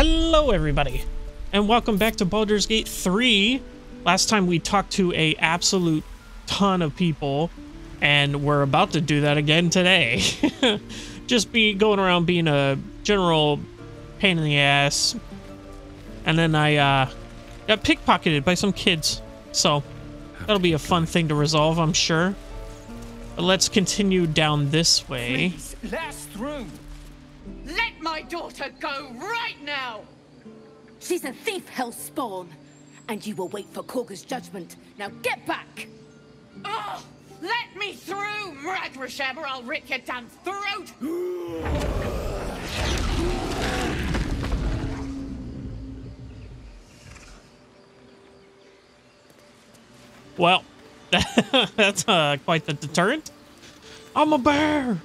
Hello, everybody, and welcome back to Baldur's Gate 3. Last time we talked to a absolute ton of people, and we're about to do that again today. Just be going around being a general pain in the ass, and then I uh, got pickpocketed by some kids, so that'll be a fun thing to resolve, I'm sure. But let's continue down this way. Please, us through. Let my daughter go right now. She's a thief, Hellspawn. And you will wait for Kagha's judgment. Now get back! Oh, let me through, Mragrashab, or I'll rip your damn throat. Well, that's uh, quite the deterrent. I'm a bear.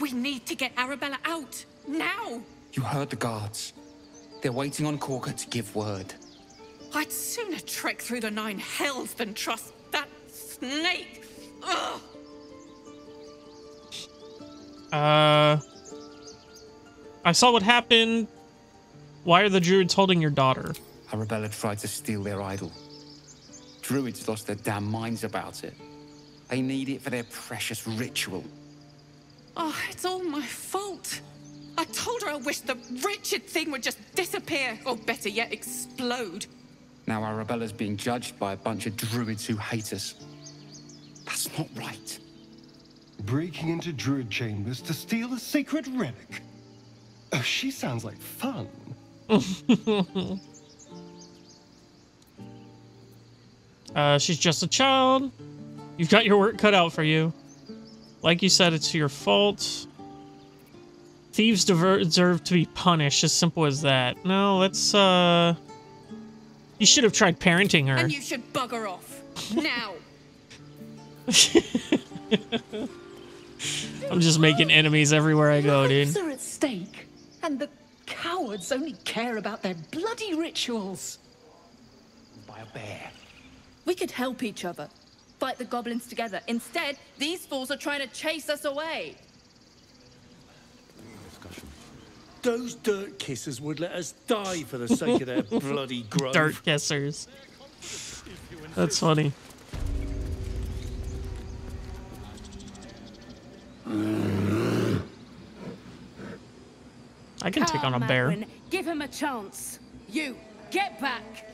We need to get Arabella out now. You heard the guards. They're waiting on Kagha to give word. I'd sooner trek through the nine hells than trust that snake. Ugh. Uh, I saw what happened. Why are the druids holding your daughter? Arabella tried to steal their idol. Druids lost their damn minds about it. They need it for their precious ritual. Oh, it's all my fault. I told her I wished the wretched thing would just disappear, or better yet, explode. Now Arabella's being judged by a bunch of druids who hate us. That's not right. Breaking into druid chambers to steal a sacred relic. Oh, she sounds like fun. Uh, she's just a child. You've got your work cut out for you. Like you said, it's your fault. Thieves deserve to be punished. As simple as that. No, let's, uh... You should have tried parenting her. And you should bugger off. now. I'm just making enemies everywhere I go, Lives dude. are at stake, and the cowards only care about their bloody rituals. By a bear. We could help each other. Fight the goblins together. Instead, these fools are trying to chase us away. Those dirt kissers would let us die for the sake of their bloody grove. Dirt kissers. That's funny. I can take on a bear. Magwyn, Give him a chance. You, get back!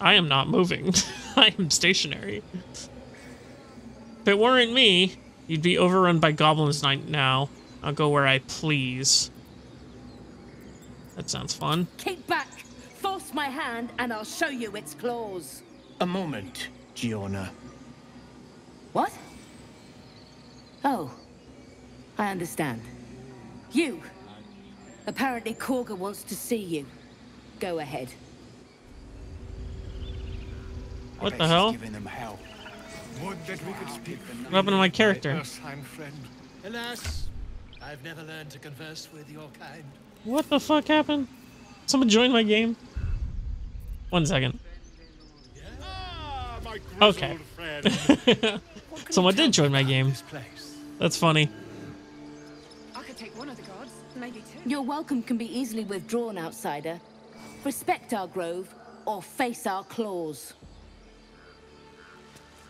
I am not moving. I am stationary. If it weren't me, you'd be overrun by goblins night now. I'll go where I please. That sounds fun. Kick back! Force my hand, and I'll show you its claws. A moment, Giona. What? Oh, I understand. You. Apparently Korga wants to see you. Go ahead. What the hell? Them hell. Would that we could speak What happened to my character? Alas, I've never learned to converse with your kind. What the fuck happened? Someone joined my game? One second. Ah, my Okay. Someone did join my game. That's funny. I could take one of the guards, maybe two. Your welcome can be easily withdrawn, outsider. Respect our grove, or face our claws.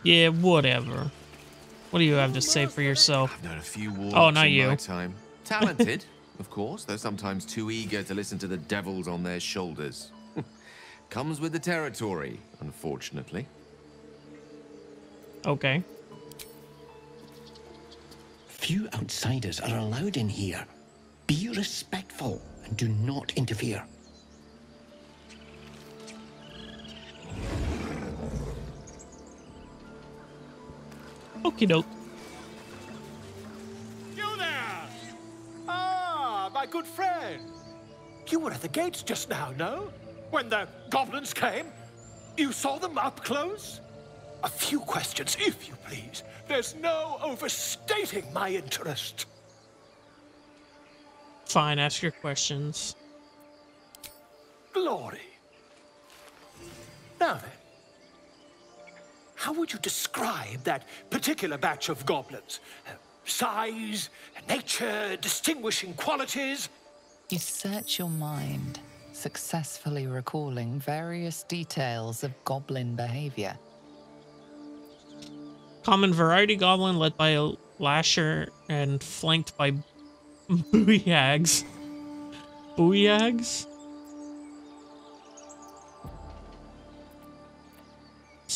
Yeah, whatever. What do you have to say for yourself? I've known a few warlocks Oh, not in you. my time. Talented, of course, though sometimes too eager to listen to the devils on their shoulders. Comes with the territory, unfortunately. Okay. Few outsiders are allowed in here. Be respectful and do not interfere. Okie doke. You there! Ah, my good friend. You were at the gates just now, no? When the goblins came? You saw them up close? A few questions, if you please. There's no overstating my interest. Fine, ask your questions. Glory. Now then, how would you describe that particular batch of goblins? Uh, size, nature, distinguishing qualities? You search your mind, successfully recalling various details of goblin behavior. Common variety goblin led by a lasher and flanked by booyahgs. Booyahgs?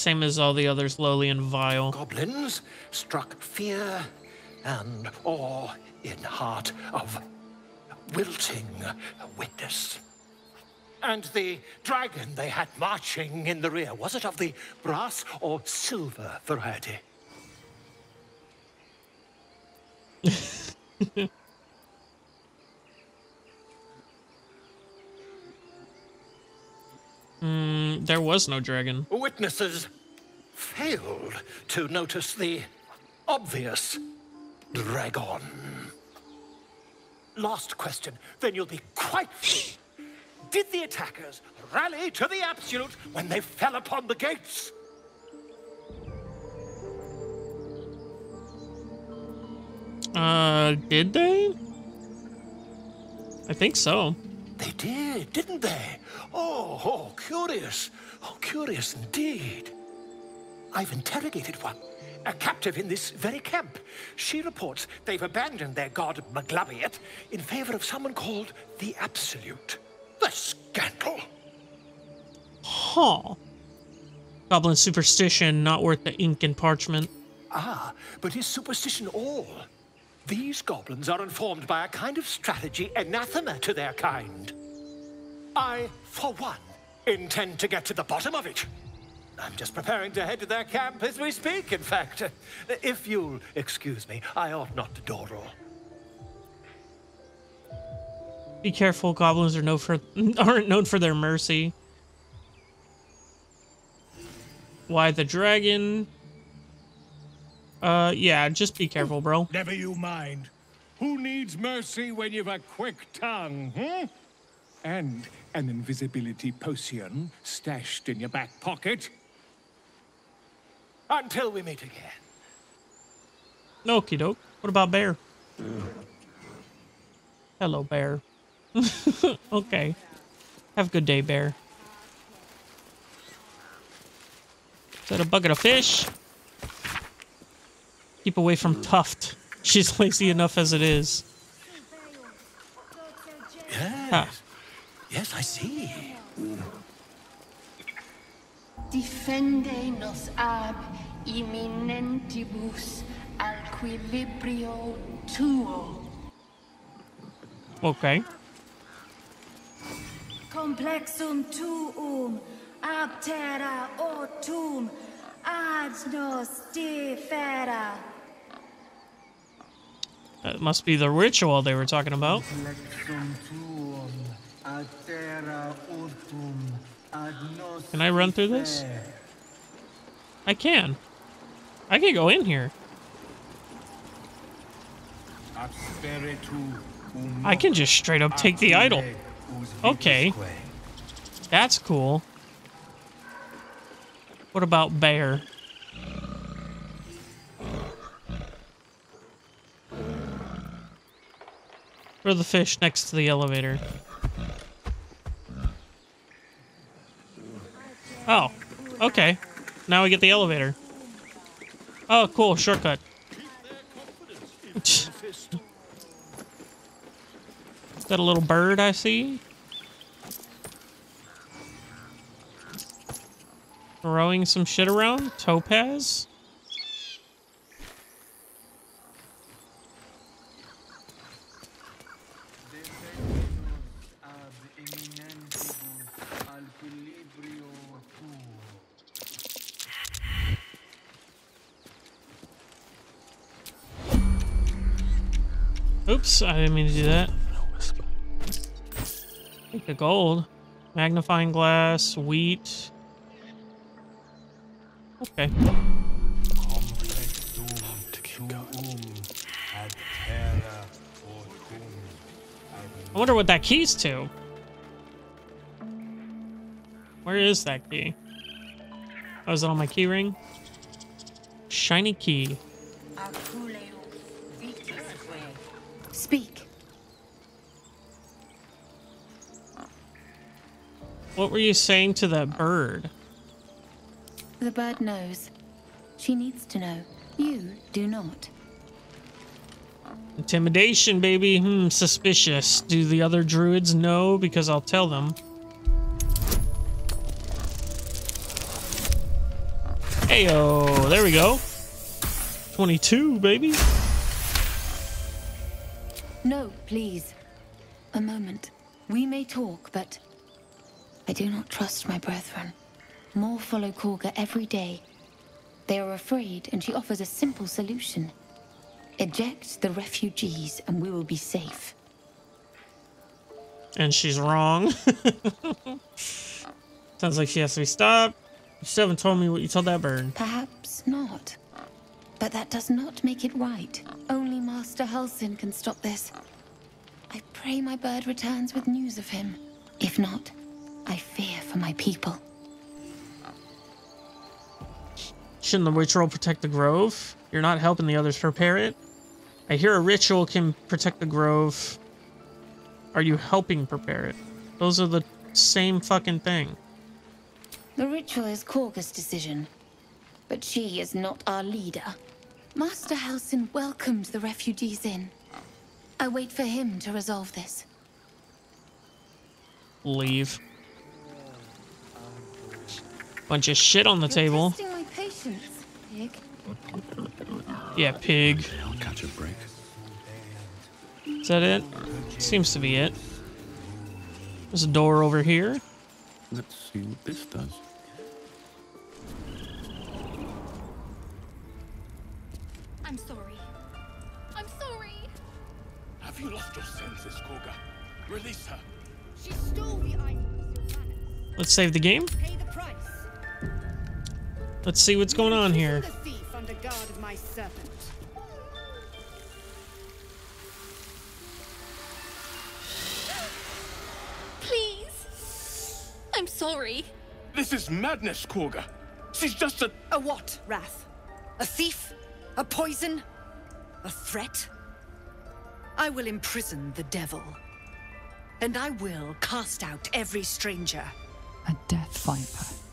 Same as all the others, lowly and vile. Goblins struck fear and awe in heart of wilting witness. And the dragon they had marching in the rear, was it of the brass or silver variety? Mm, there was no dragon. Witnesses failed to notice the obvious dragon. Last question, then you'll be quite free. Did the attackers rally to the absolute when they fell upon the gates? Uh, did they? I think so. They did, didn't they? Oh, oh, curious. Oh, curious indeed. I've interrogated one, a captive in this very camp. She reports they've abandoned their god Maglubiyet in favor of someone called the Absolute. The scandal! Huh. Goblin superstition not worth the ink and parchment. Ah, but is superstition all? These goblins are informed by a kind of strategy anathema to their kind. I, for one, intend to get to the bottom of it. I'm just preparing to head to their camp as we speak, in fact. If you'll excuse me, I ought not to dawdle. Be careful, goblins are known for aren't known for their mercy. Why the dragon? Uh, yeah, just be careful, bro. Never you mind. Who needs mercy when you've a quick tongue, hmm? And an invisibility potion stashed in your back pocket? Until we meet again. Okie doke. What about Bear? Hello, Bear. okay. Have a good day, Bear. Is that a bucket of fish? Keep away from Tuft. She's lazy enough as it is. Yes. Huh. Yes, I see. Defende nos ab imminentibus alquilibrio tuo. Okay. Complexum tuum ab terra otum ad nos defera. That must be the ritual they were talking about. Can I run through this? I can. I can go in here. I can just straight up take the idol. Okay. That's cool. What about bear? Or the fish next to the elevator. Oh, okay. Now we get the elevator. Oh, cool. Shortcut. Is that a little bird I see? Throwing some shit around? Topaz? Oops, I didn't mean to do that. Take the gold. Magnifying glass, wheat. Okay. I wonder what that key's to. Where is that key? Oh, is it on my key ring? Shiny key. What were you saying to that bird? The bird knows. She needs to know. You do not. Intimidation, baby. Hmm, suspicious. Do the other druids know? Because I'll tell them. Heyo, there we go. 22, baby. No, please. A moment. We may talk, but I do not trust my brethren. More follow Kagha every day. They are afraid, and she offers a simple solution. Eject the refugees, and we will be safe. And she's wrong. Sounds like she has to be stopped. You still haven't told me what you told that bird. Perhaps not. But that does not make it right. Only Master Halsin can stop this. I pray my bird returns with news of him. If not, I fear for my people. Shouldn't the ritual protect the grove? You're not helping the others prepare it? I hear a ritual can protect the grove. Are you helping prepare it? Those are the same fucking thing. The ritual is Kagha's decision. But she is not our leader. Master Halsin welcomed the refugees in. I wait for him to resolve this. Leave. Bunch of shit on the table. Testing my patience, pig. Yeah, pig. I'll catch a break. Is that it? Seems to be it. There's a door over here. Let's see what this does. I'm sorry. I'm sorry. Have you lost your senses, Kagha? Release her. She stole the item, Let's save the game. Pay the price. Let's see what's going on here. The thief under guard of my serpent. Please. I'm sorry. This is madness, Kagha. She's just a. A what, Rath? A thief? A poison? A threat? I will imprison the devil. And I will cast out every stranger. A death viper.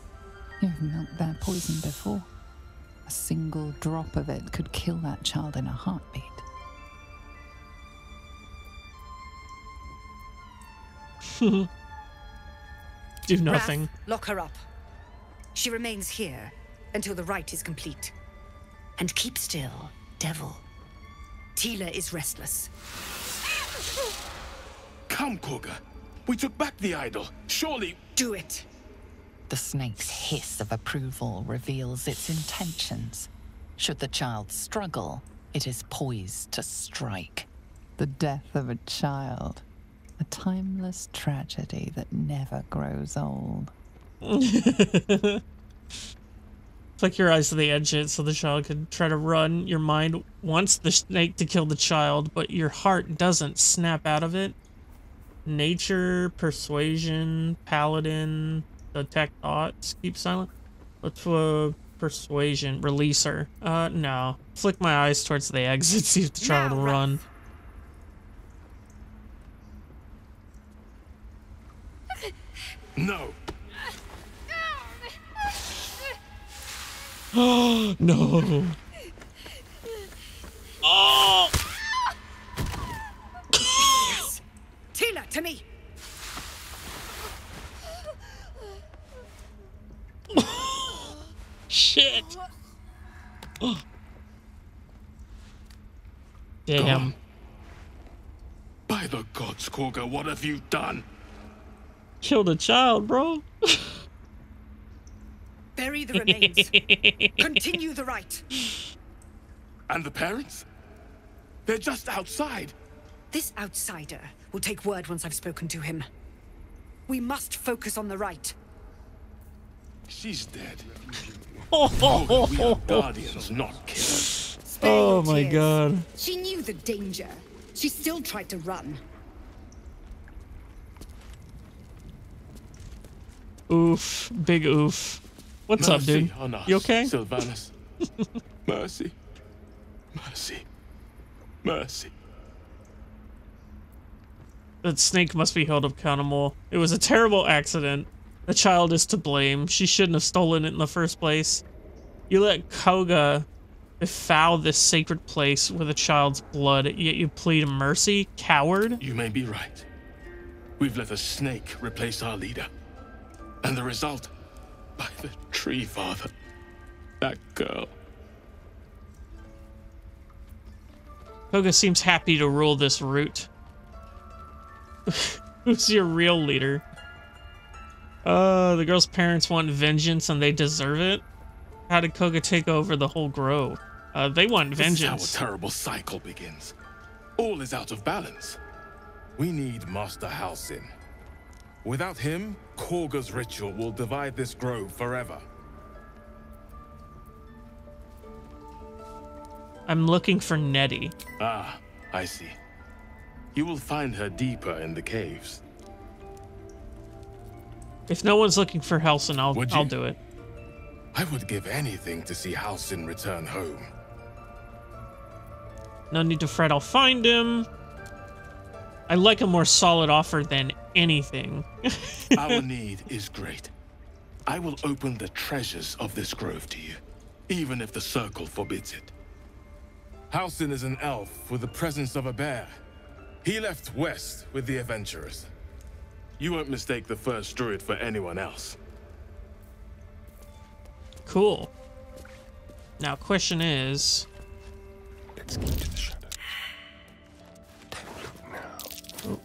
You've milked their poison before. A single drop of it could kill that child in a heartbeat. Do nothing. Rath, lock her up. She remains here until the rite is complete. And keep still, devil. Tila is restless. Come, Kagha. We took back the idol. Surely. Do it. The snake's hiss of approval reveals its intentions. Should the child struggle, it is poised to strike. The death of a child. A timeless tragedy that never grows old. Flick your eyes to the edge so the child can try to run. Your mind wants the snake to kill the child, but your heart doesn't snap out of it. Nature, persuasion, paladin, detect thoughts, keep silent. Let's uh, persuasion, release her. Uh, no. Flick my eyes towards the exit, see if the child will run. No. Oh, no. Oh! yes. Tila, to me. Shit. Damn. By the gods, Kagha, what have you done? Killed a child, bro. Bury the remains. Continue the rite. And the parents? They're just outside. This outsider will take word once I've spoken to him. We must focus on the right. She's dead. Kagha, we are guardians, not killers. Spare Oh my tears. god. She knew the danger. She still tried to run. Oof. Big oof. What's up, dude? on us, You okay? Silvanus. Mercy. Mercy. Mercy. That snake must be held up, accountable. It was a terrible accident. The child is to blame. She shouldn't have stolen it in the first place. You let Kagha befoul this sacred place with a child's blood, yet you plead mercy? Coward? You may be right. We've let a snake replace our leader. And the result? By the tree father. That girl. Kagha seems happy to rule this route. Who's your real leader? Uh, the girl's parents want vengeance and they deserve it. How did Kagha take over the whole grove? Uh, they want vengeance. This is how a terrible cycle begins. All is out of balance. We need Master Halsin. Without him, Kagha's ritual will divide this grove forever. I'm looking for Nettie. Ah, I see. You will find her deeper in the caves. If no one's looking for Halsin, I'll Would I'll you? do it. I would give anything to see Halsin return home. No need to fret, I'll find him. I like a more solid offer than anything. Our need is great. I will open the treasures of this grove to you, even if the Circle forbids it. Halsin is an elf with the presence of a bear. He left west with the adventurers. You won't mistake the first druid for anyone else. Cool. Now, question is. Let's get to the shadow. Don't look now. Oh.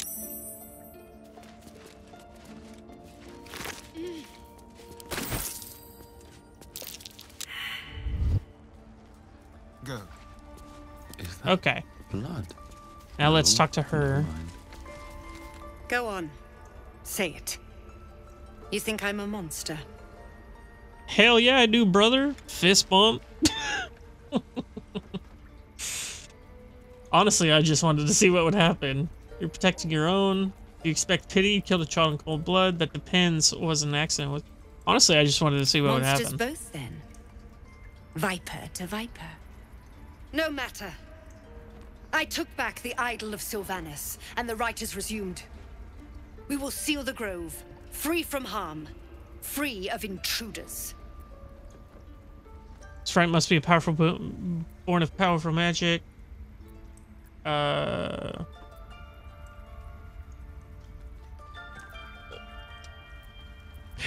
Go. Okay. Blood. Now let's talk to her. Go on. Say it. You think I'm a monster? Hell yeah, I do, brother. Fist bump. Honestly, I just wanted to see what would happen. You're protecting your own. You expect pity. You killed a child in cold blood. That depends. Was an accident. Honestly, I just wanted to see what would Monsters happen. both, then. Viper to viper. No matter. I took back the idol of Silvanus, and the rite is resumed. We will seal the grove, free from harm, free of intruders. Sprite must be a powerful, born of powerful magic. Uh.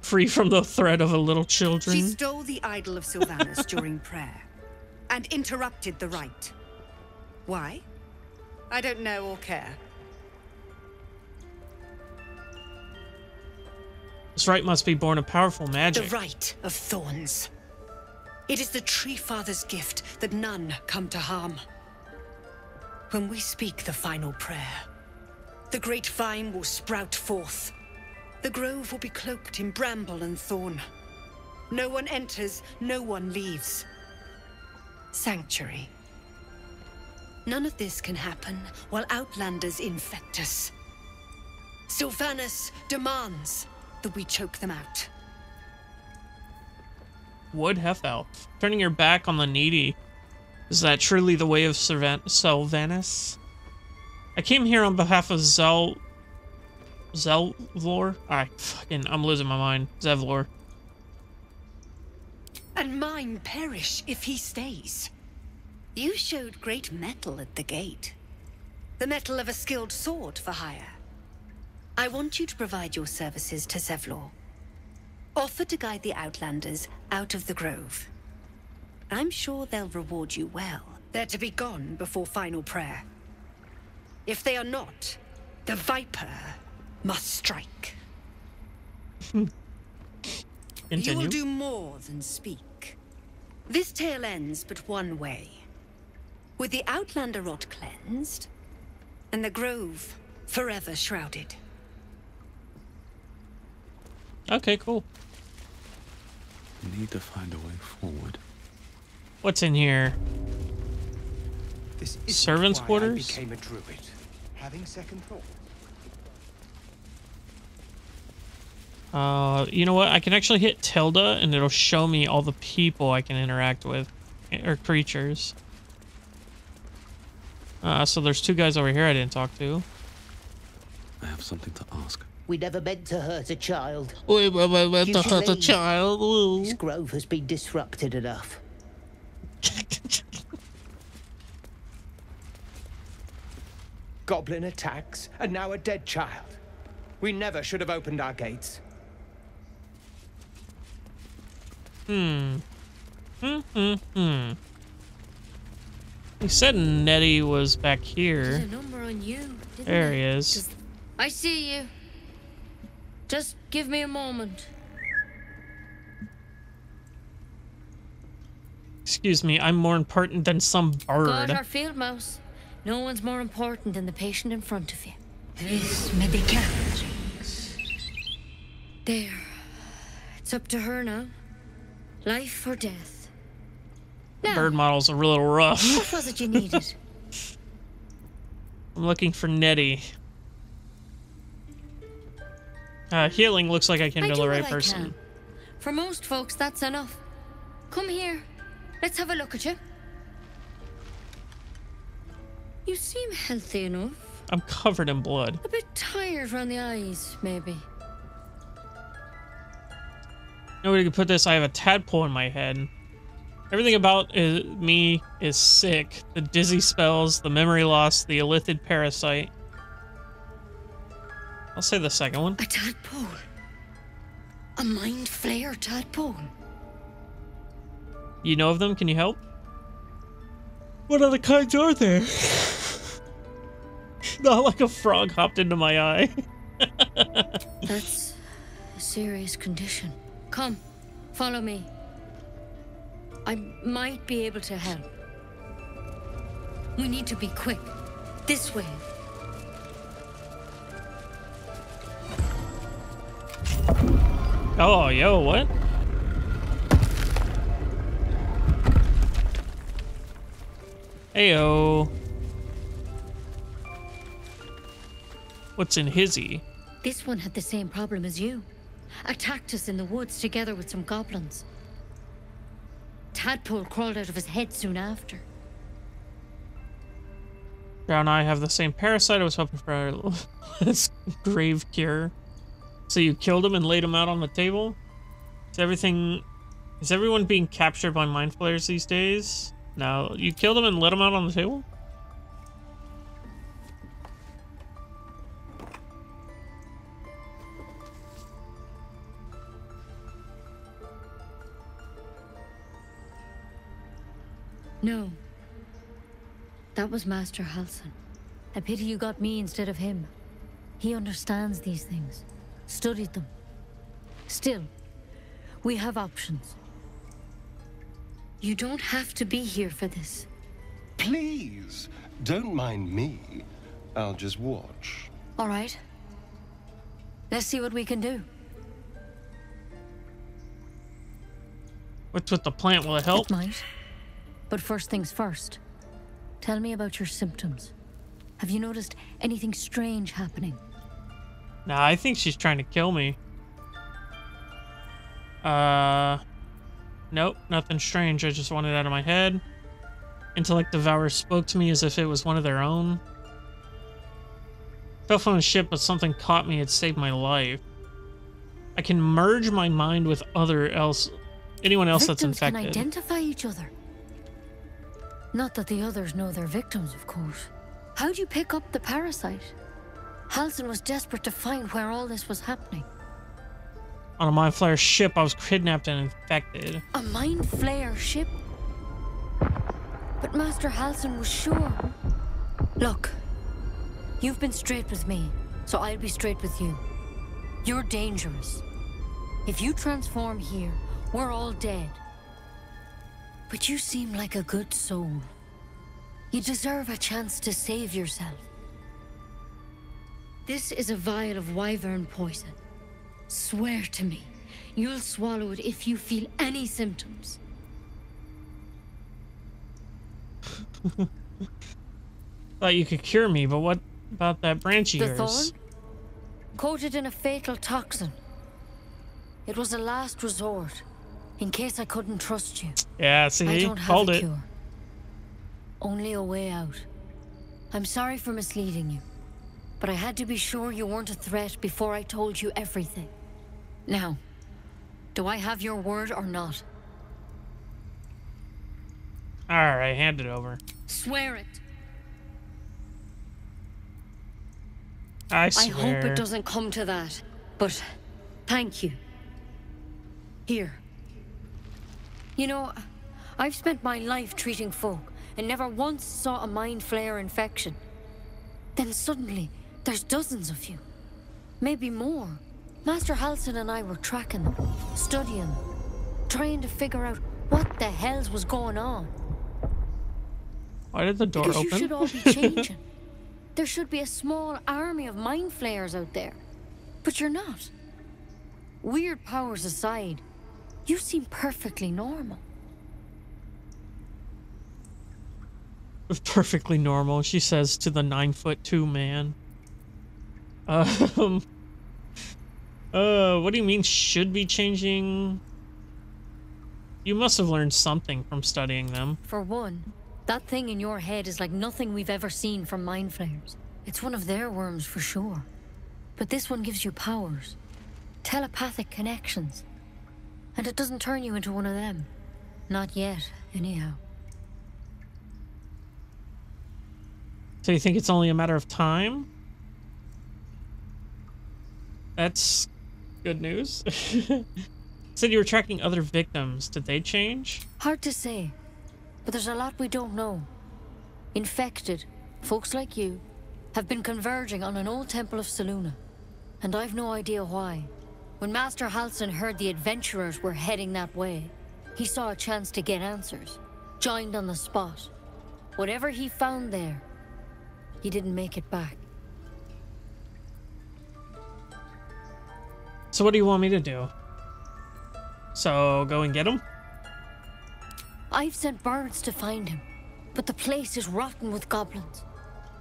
Free from the threat of a little children. She stole the idol of Silvanus during prayer, and interrupted the rite. Why? I don't know or care. Sprite must be born of powerful magic. The rite of thorns. It is the Tree Father's gift that none come to harm. When we speak the final prayer, the great vine will sprout forth. The grove will be cloaked in bramble and thorn. No one enters, no one leaves. Sanctuary. None of this can happen while Outlanders infect us. Silvanus demands that we choke them out. Wood Hefel. Turning your back on the needy. Is that truly the way of Silvanus? I came here on behalf of Zel... Zelvlor? I fucking... I'm losing my mind. Zevlor. And mine perish if he stays. You showed great mettle at the gate. The mettle of a skilled sword for hire. I want you to provide your services to Zevlor. Offer to guide the Outlanders out of the grove. I'm sure they'll reward you well. They're to be gone before final prayer. If they are not, the Viper must strike. You will do more than speak. This tale ends but one way. With the Outlander rot cleansed, and the Grove forever shrouded. Okay, cool. We need to find a way forward. What's in here? This is Servants' why quarters? I became a druid. Having second thought. Uh, you know what? I can actually hit tilde and it'll show me all the people I can interact with, or creatures. Uh, so there's two guys over here I didn't talk to. I have something to ask. We never meant to hurt a child. We never meant You to should hurt a child. Ooh. This grove has been disrupted enough. Goblin attacks, and now a dead child. We never should have opened our gates. Hmm. Hmm, hmm, hmm. He said Nettie was back here. A number on you. didn't There there? he is. I see you. Just give me a moment. Excuse me, I'm more important than some God, bird. our field mouse. No one's more important than the patient in front of you. This medicament. There. It's up to her now. Life or death. Now, Bird models are a little rough. what was it you needed? I'm looking for Nettie. Uh, healing looks like I can I the right person. For most folks, that's enough. Come here. Let's have a look at you. You seem healthy enough. I'm covered in blood. A bit tired around the eyes, maybe. Nobody can put this. I have a tadpole in my head. Everything about is, me is sick. The dizzy spells, the memory loss, the illithid parasite. I'll say the second one. A tadpole. A mind flayer tadpole. You know of them? Can you help? What other kinds are there? Not like a frog hopped into my eye. That's a serious condition. Come, follow me. I might be able to help. We need to be quick. This way. Oh, yo, what? Heyo. What's in hizzy? This one had the same problem as you. Attacked us in the woods together with some goblins. Tadpole crawled out of his head soon after. Brown and I have the same parasite. I was hoping for a grave cure. So you killed him and laid him out on the table? Is everything... Is everyone being captured by mind flayers these days? No, you killed him and let him out on the table? No. That was Master Halsin. I pity you got me instead of him. He understands these things, studied them. Still, we have options. You don't have to be here for this. Please, don't mind me. I'll just watch. All right. Let's see what we can do. What's with the plant? Will it help? It might. But first things first. Tell me about your symptoms. Have you noticed anything strange happening? Nah, I think she's trying to kill me. Uh, nope, nothing strange. I just wanted it out of my head. Intellect Devourer spoke to me as if it was one of their own. Fell from a ship, but something caught me. It saved my life. I can merge my mind with other else, anyone else that's victims infected. can identify each other. Not that the others know they're victims, of course. How'd you pick up the parasite? Halsin was desperate to find where all this was happening. On a Mind Flayer ship, I was kidnapped and infected. A mind flayer ship? But Master Halsin was sure. Look, you've been straight with me, so I'll be straight with you. You're dangerous. If you transform here, we're all dead. But you seem like a good soul. You deserve a chance to save yourself. This is a vial of wyvern poison. Swear to me, you'll swallow it if you feel any symptoms. Thought you could cure me, but what about that branch of The yours? thorn? Coated in a fatal toxin. It was a last resort, in case I couldn't trust you. Yeah, see, I don't have called a it. cure. Only a way out. I'm sorry for misleading you, but I had to be sure you weren't a threat before I told you everything. Now, do I have your word or not? All right, hand it over. Swear it. I swear. I hope it doesn't come to that, but thank you. Here. You know, I've spent my life treating folk and never once saw a mind flayer infection. Then suddenly, there's dozens of you. Maybe more. Master Halsin and I were tracking them, studying them, trying to figure out what the hells was going on. Why did the door because open? you should all be changing. there should be a small army of mind flayers out there. But you're not. Weird powers aside, you seem perfectly normal. perfectly normal, she says to the nine foot two man. Um. Uh, what do you mean should be changing? You must have learned something from studying them. For one, that thing in your head is like nothing we've ever seen from mind flayers. It's one of their worms for sure. But this one gives you powers, telepathic connections. And it doesn't turn you into one of them. Not yet, anyhow. So you think it's only a matter of time? That's good news. Said you were tracking other victims. Did they change? Hard to say, but there's a lot we don't know. Infected, folks like you, have been converging on an old temple of Selûne, and I've no idea why. When Master Halsin heard the adventurers were heading that way, he saw a chance to get answers, joined on the spot. Whatever he found there, he didn't make it back. So what do you want me to do? So go and get him? I've sent birds to find him, but the place is rotten with goblins.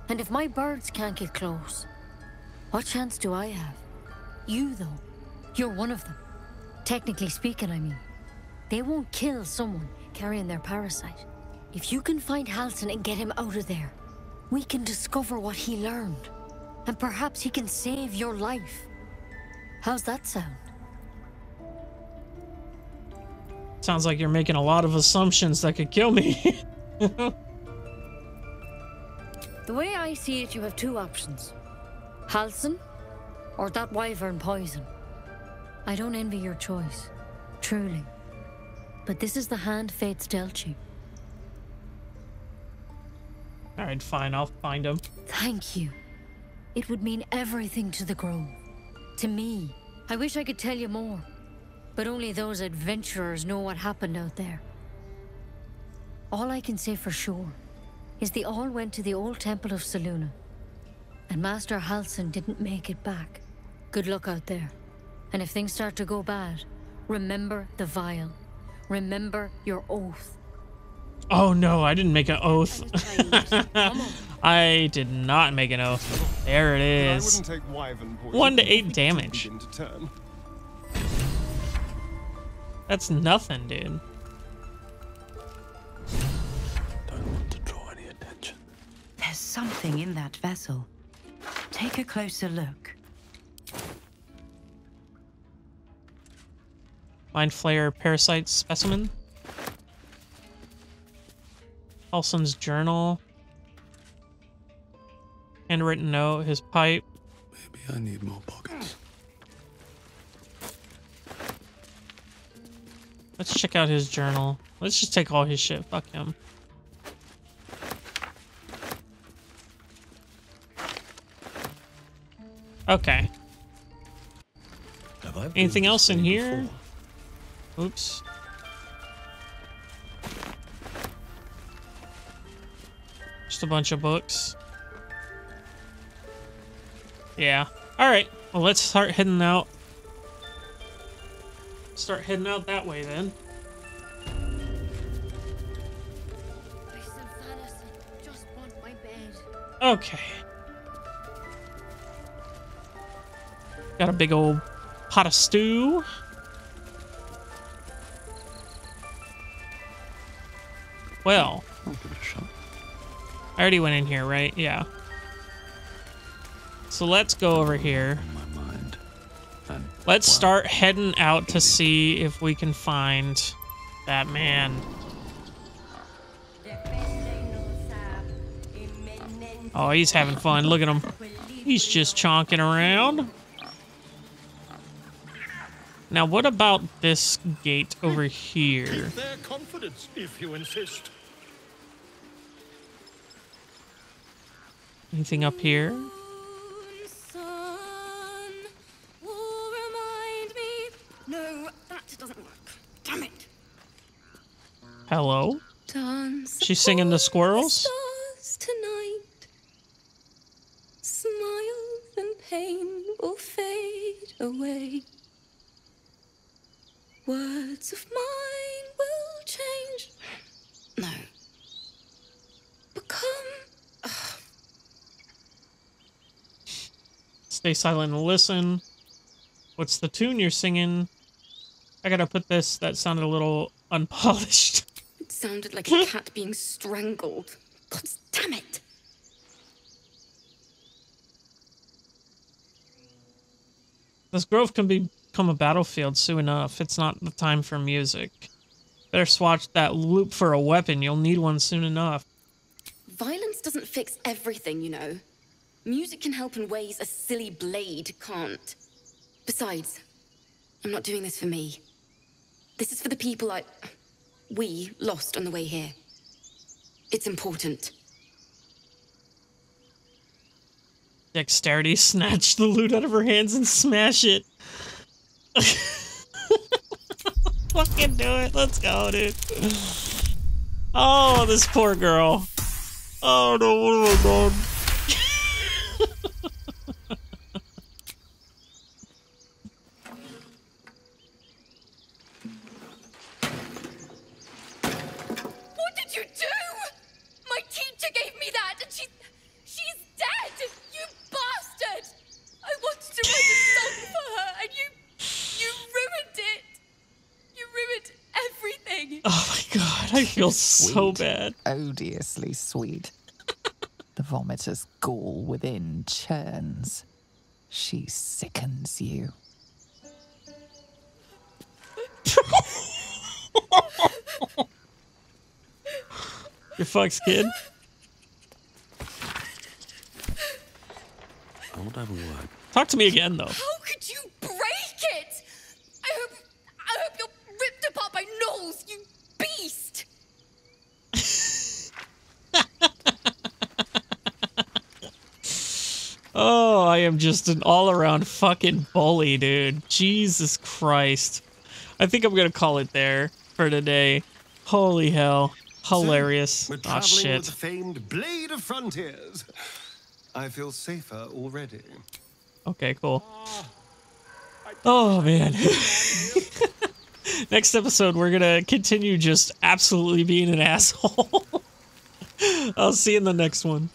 And if my birds can't get close, what chance do I have? You, though, you're one of them. Technically speaking, I mean. They won't kill someone carrying their parasite. If you can find Halsin and get him out of there, we can discover what he learned. And perhaps he can save your life. How's that sound? Sounds like you're making a lot of assumptions that could kill me. The way I see it, you have two options. Halsin, or that wyvern poison. I don't envy your choice, truly. But this is the hand fate's dealt you. Alright, fine, I'll find him. Thank you. It would mean everything to the Grove. To me. I wish I could tell you more. But only those adventurers know what happened out there. All I can say for sure is they all went to the old temple of Selûne, And Master Halsin didn't make it back. Good luck out there. And if things start to go bad, remember the vial. Remember your oath. Oh no, I didn't make an oath. I did not make an oath. There it is. I is. wouldn't take wyvern poison. One to if eight damage. to turn. That's nothing, dude. There's something in that vessel. Take a closer look. Mind Flayer Parasite Specimen. Halsin's Journal. Handwritten note, his pipe. Maybe I need more pockets. Let's check out his journal. Let's just take all his shit. Fuck him. Okay. Have I Anything else in here? before? Oops. Just a bunch of books. Yeah. Alright. Well, let's start heading out. Start heading out that way then. Okay. Got a big old pot of stew. Well. I already went in here, right? Yeah. So So let's go over here. Let's start heading out to see if we can find that man. Oh, he's having fun. Look at him. He's just chonking around. Now, what about this gate over here? Keep their confidence, if you insist. Anything up here? Hello? She's singing the squirrels? tonight. Smiles and pain will fade away. Words of mine will change. No. Become Stay silent and listen. What's the tune you're singing? I gotta put this. That sounded a little unpolished. It sounded like a cat being strangled. God damn it. This grove can become a battlefield soon enough. It's not the time for music. Better swatch that loop for a weapon. You'll need one soon enough. Violence doesn't fix everything, you know. Music can help in ways a silly blade can't. Besides, I'm not doing this for me. This is for the people I. we lost on the way here. It's important. Dexterity, snatch the lute out of her hands and smash it. Fucking do it. Let's go, dude. Oh, this poor girl. Oh no, what have I done? I feel so bad. Odiously sweet. the vomitor's gall within churns. She sickens you. You're fucked, kid. I won't have a word. Talk to me again, though. How could you break it? I hope. I hope you're ripped apart by gnolls, you beast! Oh, I am just an all around fucking bully, dude. Jesus Christ. I think I'm gonna call it there for today. Holy hell. Hilarious. Oh, shit. with the famed Blade of Frontiers. I feel safer already. Okay, cool. Oh, man. Next episode, we're gonna continue just absolutely being an asshole. I'll see you in the next one.